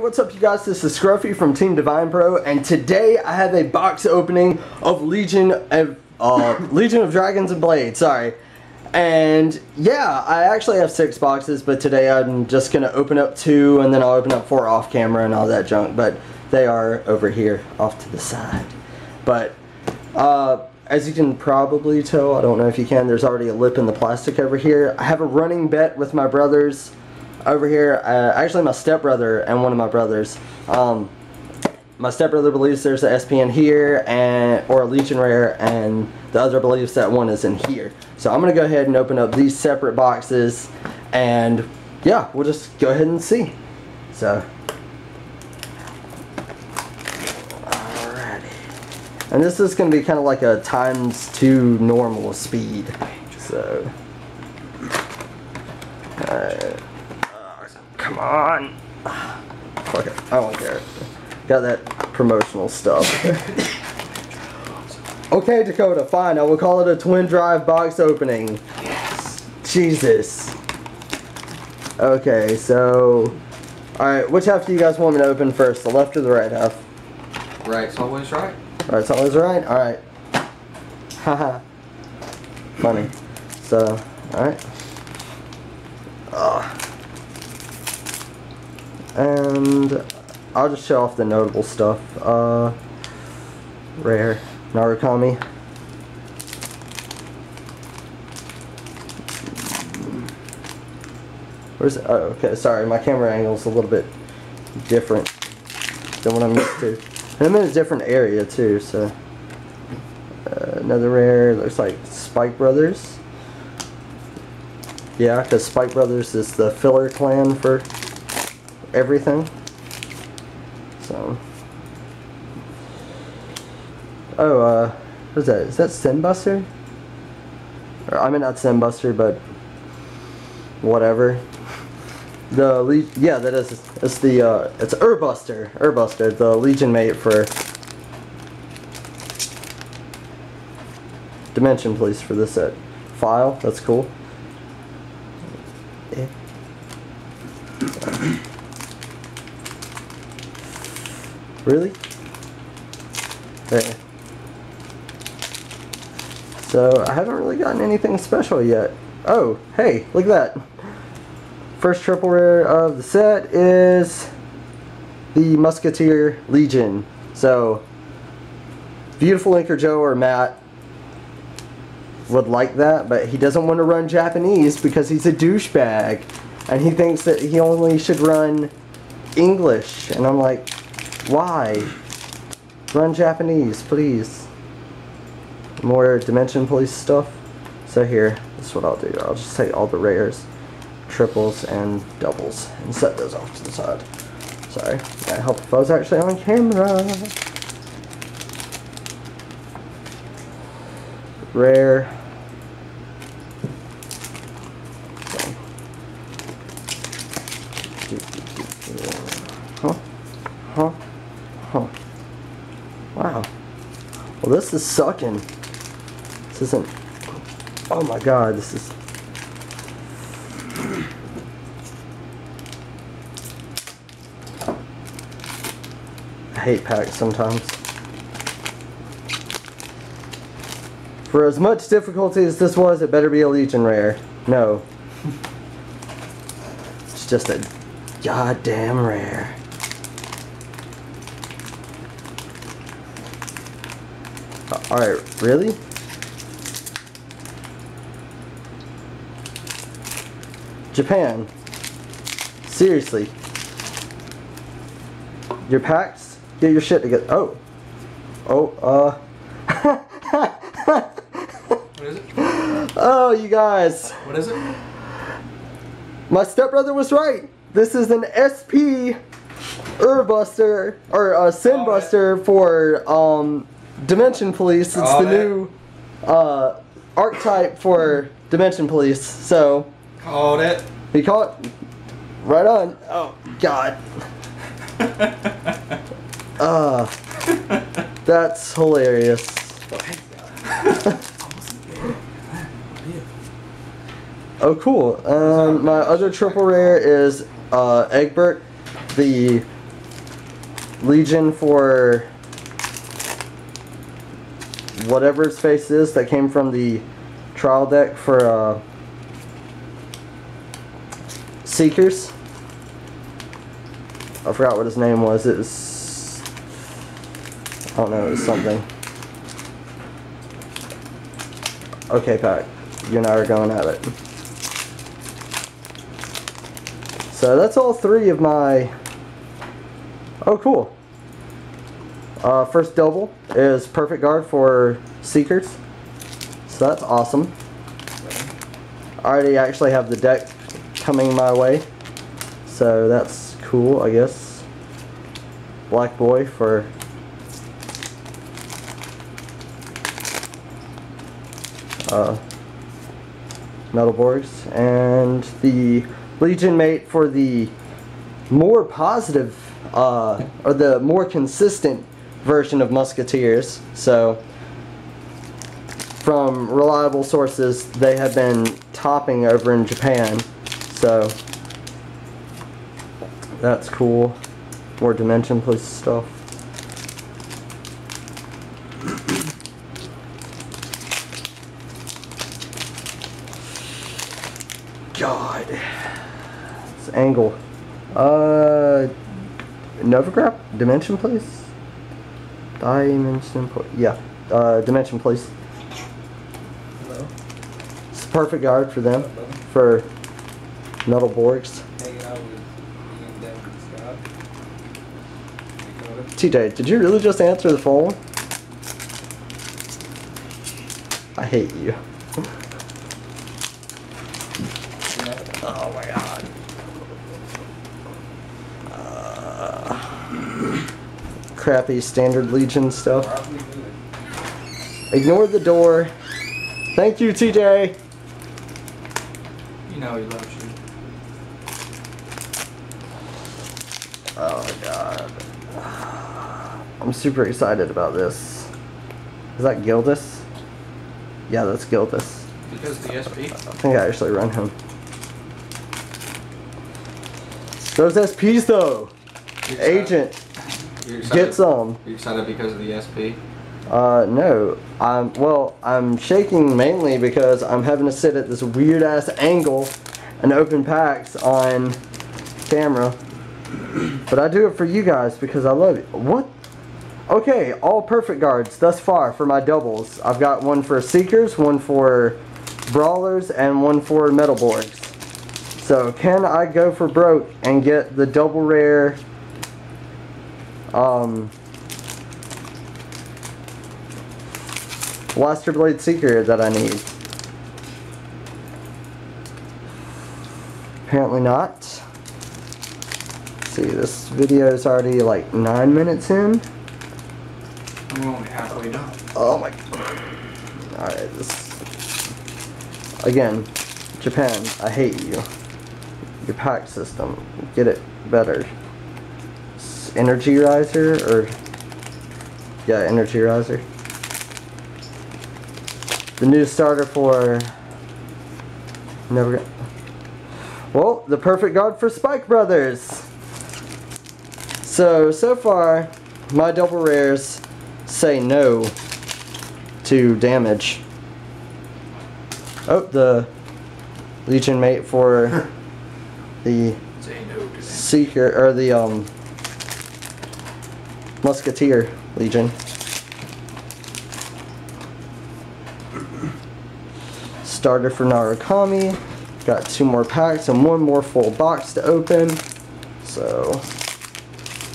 what's up you guys? This is Scruffy from Team Divine Pro and today I have a box opening of Legion of uh, Legion of Dragons and Blades, sorry. And yeah, I actually have six boxes, but today I'm just gonna open up two and then I'll open up four off camera and all that junk, but they are over here off to the side. But uh, as you can probably tell, I don't know if you can, there's already a lip in the plastic over here. I have a running bet with my brothers over here, uh, actually my stepbrother and one of my brothers. Um, my stepbrother believes there's an SPN here and or a Legion Rare and the other believes that one is in here. So I'm going to go ahead and open up these separate boxes and yeah, we'll just go ahead and see. So, alrighty. And this is going to be kind of like a times two normal speed. So, alright. Come on. Fuck it. I don't care. Got that promotional stuff. okay, Dakota, fine. I will call it a twin drive box opening. Yes. Jesus. Okay, so... Alright, which half do you guys want me to open first? The left or the right half? Right's always right. Right's always right? Alright. Haha. Funny. So, alright. Ugh and I'll just show off the notable stuff. Uh, rare Narukami. Where's? Oh, okay. Sorry, my camera angle is a little bit different than what I'm used to. And I'm in a different area too, so. Uh, another rare, looks like Spike Brothers. Yeah, because Spike Brothers is the filler clan for everything. Oh, uh, what is that? Is that Sinbuster? Or, I mean, not Sinbuster, but whatever. The Le yeah, that is. It's the uh, it's Urbuster, Urbuster, the Legion mate for Dimension Police for this set. File, that's cool. Really? There. So, I haven't really gotten anything special yet. Oh, hey, look at that. First triple rare of the set is the Musketeer Legion. So, Beautiful Inker Joe or Matt would like that, but he doesn't want to run Japanese because he's a douchebag. And he thinks that he only should run English. And I'm like, why? Run Japanese, please. More Dimension Police stuff. So here, this is what I'll do. I'll just take all the rares, triples, and doubles, and set those off to the side. Sorry, I help if I was actually on camera. Rare. Huh. Wow. Well, this is sucking. This isn't... Oh my god, this is... I hate packs sometimes. For as much difficulty as this was, it better be a Legion Rare. No. It's just a goddamn rare. Alright, really? Japan. Seriously. Your packs? Get your shit together. Oh. Oh, uh. what is it? Oh, you guys. What is it? My stepbrother was right. This is an SP Urbuster, or a Sinbuster for, um, Dimension Police. It's oh, the new uh, archetype for Dimension Police. So called it. He caught right on. Oh God. uh, that's hilarious. oh cool. Um, my other triple rare is uh, Egbert, the Legion for whatever his face is that came from the trial deck for uh, Seekers. I forgot what his name was. It was. I don't know, it was something. Okay, Pat. You and I are going at it. So that's all three of my. Oh, cool. Uh, first double is perfect guard for Seekers. So that's awesome. I already actually have the deck coming my way. So that's cool, I guess. Black Boy for uh, Metalborgs and the Legion mate for the more positive uh, or the more consistent version of Musketeers. So from reliable sources, they have been topping over in Japan. So that's cool. More Dimension Police stuff. God. This angle. Uh, Novograph? Dimension, please? Dimension, yeah. Uh, Dimension, please. Hello. It's a perfect guard for them. For Metal Borgs. Hanging out with Ian Devin Scott. Dakota. TJ, did you really just answer the phone? I hate you. Crappy standard Legion stuff. Ignore the door. Thank you, TJ. You know he loves you. Oh my god. I'm super excited about this. Is that Gildas? Yeah, that's Gildas. Because the SP. I think I actually run him. Those SPs though! Agent, excited, get some. You're excited because of the SP. Uh, no. I'm, well, I'm shaking mainly because I'm having to sit at this weird ass angle and open packs on camera. But I do it for you guys because I love it. What? Okay, all perfect guards thus far for my doubles. I've got one for Seekers, one for Brawlers, and one for Metalborgs. So, can I go for broke and get the double rare, um, Blaster Blade Seeker that I need? Apparently not. Let's see, this video is already like nine minutes in. I'm only halfway done. Oh my. God. Alright, this. Again, Japan, I hate you. Your pack system, get it better. Energy Riser, or. Yeah, Energy Riser. The new starter for. Never. got- Well, the perfect guard for Spike Brothers! So, so far, my double rares say no to damage. Oh, the Legion mate for the Say no. Seeker, or the, um, Musketeer Legion. Starter for Narukami. Got two more packs and one more full box to open. So,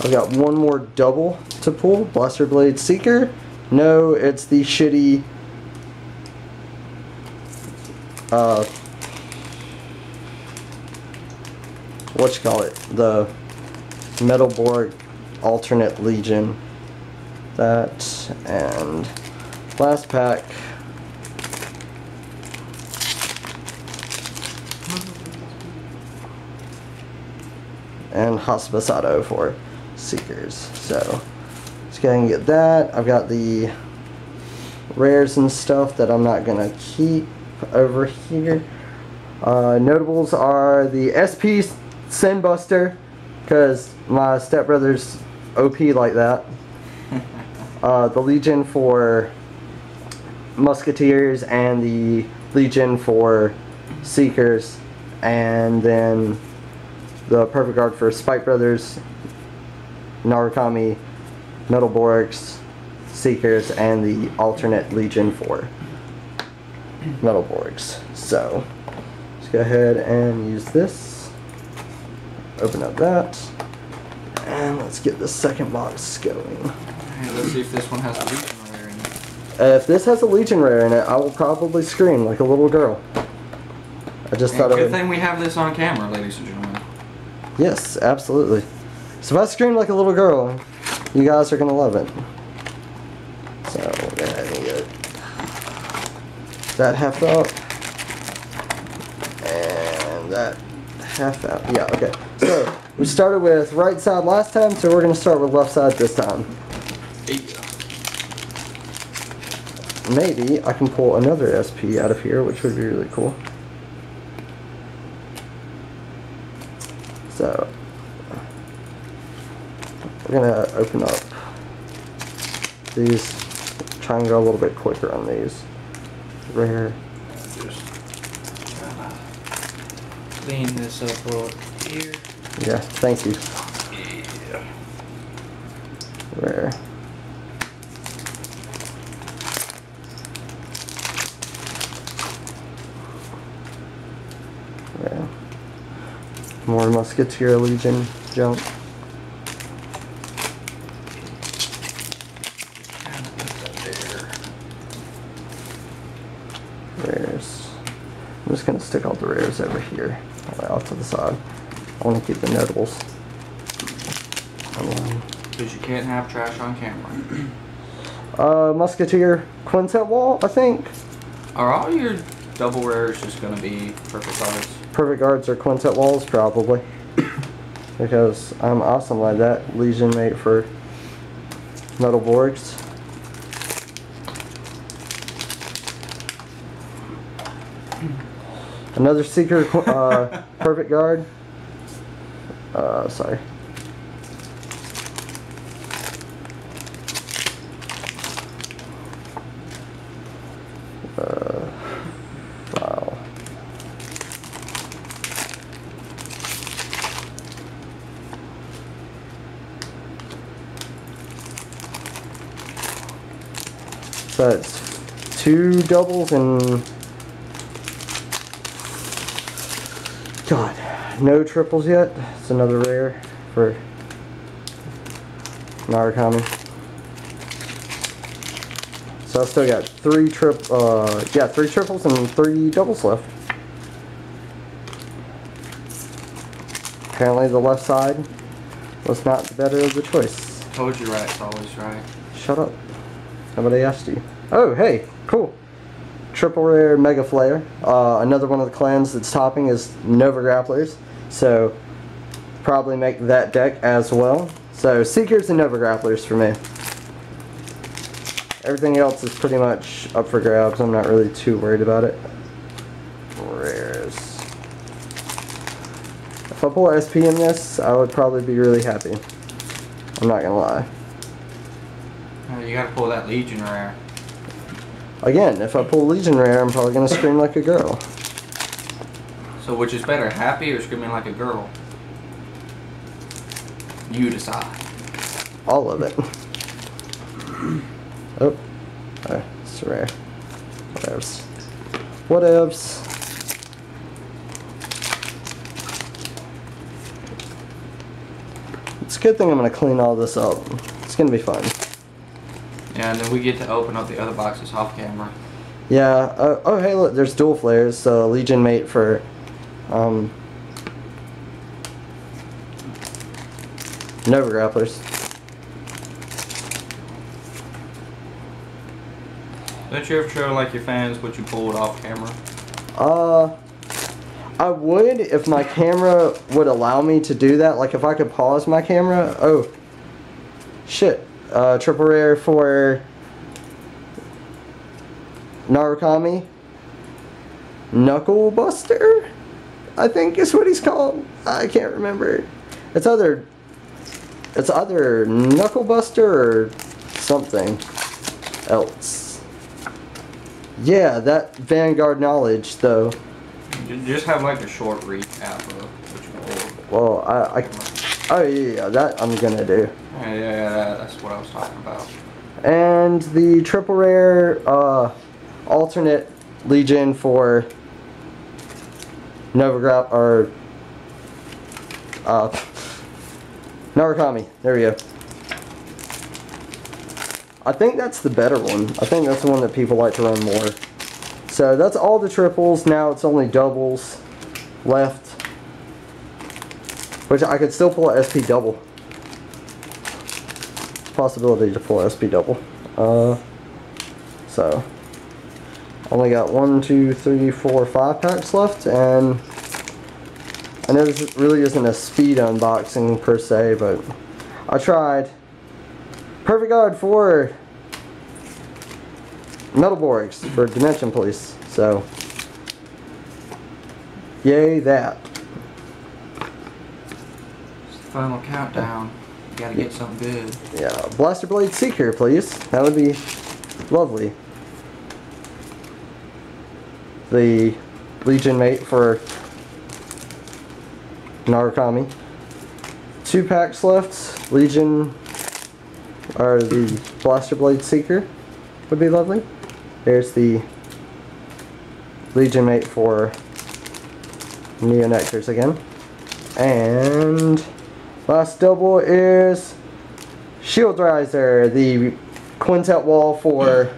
I've got one more double to pull. Blaster Blade Seeker. No, it's the shitty. Uh. What you call it? The metal Metalborg alternate Legion. That and last pack. And Hospicado for Seekers. So let's go and get that. I've got the rares and stuff that I'm not gonna keep over here. Uh, notables are the SP Sandbuster, because my stepbrother's OP like that. Uh, the Legion for Musketeers and the Legion for Seekers, and then the Perfect Guard for Spike Brothers, Narukami, Metalborgs, Seekers, and the alternate Legion for Metalborgs. So, let's go ahead and use this. Open up that. And let's get the second box going. Hey, let's see if this one has a Legion rare in it. Uh, if this has a Legion Rare in it, I will probably scream like a little girl. I just And thought I good thing we have this on camera, ladies and gentlemen. Yes, absolutely. So if I scream like a little girl, you guys are gonna love it. So we're gonna to get that half out. And that half out. Yeah, okay. So we started with right side last time, so we're gonna start with left side this time. Maybe I can pull another SP out of here, which would be really cool. So we're gonna open up these. Try and go a little bit quicker on these. Rare. Just uh, clean this up up here. Yeah, thank you. Yeah. More Musketeer Legion there. rares. I'm just gonna stick all the rares over here, off to the side. I want to keep the notables. Um, Because you can't have trash on camera. Uh, Musketeer Quintet Wall, I think. Are all your double rares just gonna be perfect guards? Perfect Guards or Quintet Walls, probably. because I'm awesome like that. Legion mate for Metalborgs. Another Seeker uh, Perfect Guard. Uh, sorry. Uh, file. So it's two doubles and God, no triples yet. It's another rare for Narukami. So I've still got three trip, uh, yeah, three triples and three doubles left. Apparently the left side was not the better of the choice. Told you right's always right. Shut up. Nobody asked you. Oh, hey, cool. Triple rare Mega Flare. Uh, another one of the clans that's topping is Nova Grapplers. So, probably make that deck as well. So, Seekers and Nova Grapplers for me. Everything else is pretty much up for grabs. I'm not really too worried about it. Rares. If I pull SP in this, I would probably be really happy. I'm not gonna lie. Uh, You gotta pull that Legion rare. Again, if I pull Legion Rare, I'm probably gonna scream like a girl. So which is better, happy or screaming like a girl? You decide. All of it. Oh. Oh, it's rare. Whatevs. Whatevs. It's a good thing I'm gonna clean all this up. It's gonna be fun. Yeah, and then we get to open up the other boxes off camera. Yeah. Uh, oh, hey, look. There's dual flares. So Legion mate for, um, Nova Grapplers. Don't you ever show like your fans what you pulled off camera? Uh, I would if my camera would allow me to do that. Like if I could pause my camera. Oh, shit. Uh, triple rare for Narukami. Knuckle Buster, I think is what he's called. I can't remember. It's other, it's either Knucklebuster or something else. Yeah, that Vanguard knowledge though. Ju- Just have like a short recap of Well, I, I oh yeah, yeah, that I'm gonna do. Yeah, yeah, yeah, that's what I was talking about. And the triple rare uh, alternate Legion for Nova Grappler or uh, Narukami. There we go. I think that's the better one. I think that's the one that people like to run more. So that's all the triples. Now it's only doubles left. Which I could still pull a SP double. Possibility to pull a SP double. Uh, so only got one, two, three, four, five packs left, and I know this really isn't a speed unboxing per se, but I tried. Perfect guard for Metalborgs for Dimension Police. So, yay that. It's the final countdown. You gotta get something good. Yeah, Blaster Blade Seeker, please. That would be lovely. The Legion mate for Narukami. Two packs left. Legion, or the Blaster Blade Seeker would be lovely. There's the Legion mate for Neonectars again. And last double is Shield Riser, the quintet wall for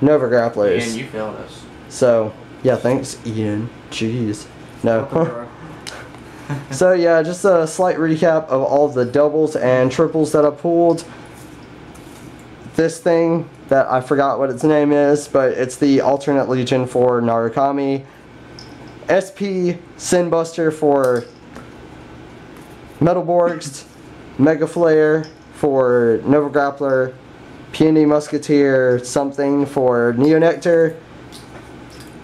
Nova Grapplers. And you failed us. So, yeah, thanks, Ian. Jeez. No. so, yeah, just a slight recap of all the doubles and triples that I pulled. This thing that I forgot what its name is, but it's the alternate legion for Narukami. SP Sinbuster for Metalborgs. Mega Flare for Nova Grappler. Peony Musketeer something for Neonectar.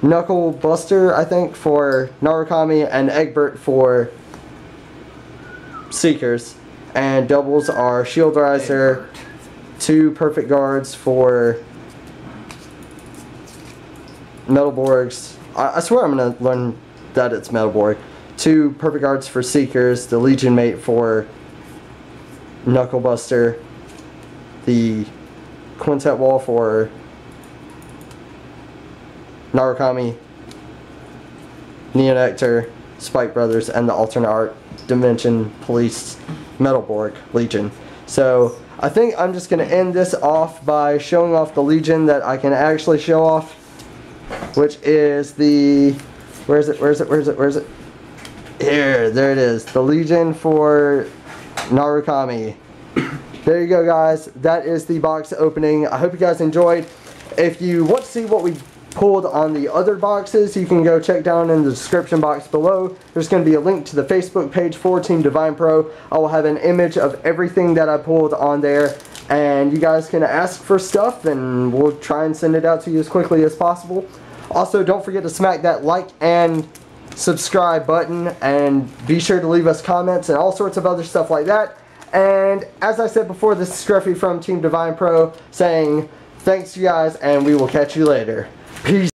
Knuckle Buster, I think, for Narukami, and Egbert for Seekers. And doubles are Shield Riser, two Perfect Guards for Metalborgs. I, I swear I'm going to learn that it's Metalborg. Two Perfect Guards for Seekers, the Legion Mate for Knuckle Buster, the Quintet Wall for Narukami, Neonectar, Spike Brothers, and the alternate art Dimension Police Metalborg Legion. So I think I'm just going to end this off by showing off the Legion that I can actually show off, which is the where is it? Where is it? Where is it? Where is it? Here, there it is. The Legion for Narukami. There you go, guys. That is the box opening. I hope you guys enjoyed. If you want to see what we pulled on the other boxes, you can go check down in the description box below. There's going to be a link to the Facebook page for Team Divine Pro. I will have an image of everything that I pulled on there. And you guys can ask for stuff and we'll try and send it out to you as quickly as possible. Also, don't forget to smack that like and subscribe button and be sure to leave us comments and all sorts of other stuff like that. And as I said before, this is Scruffy from Team Divine Pro saying thanks you guys and we will catch you later. Peace.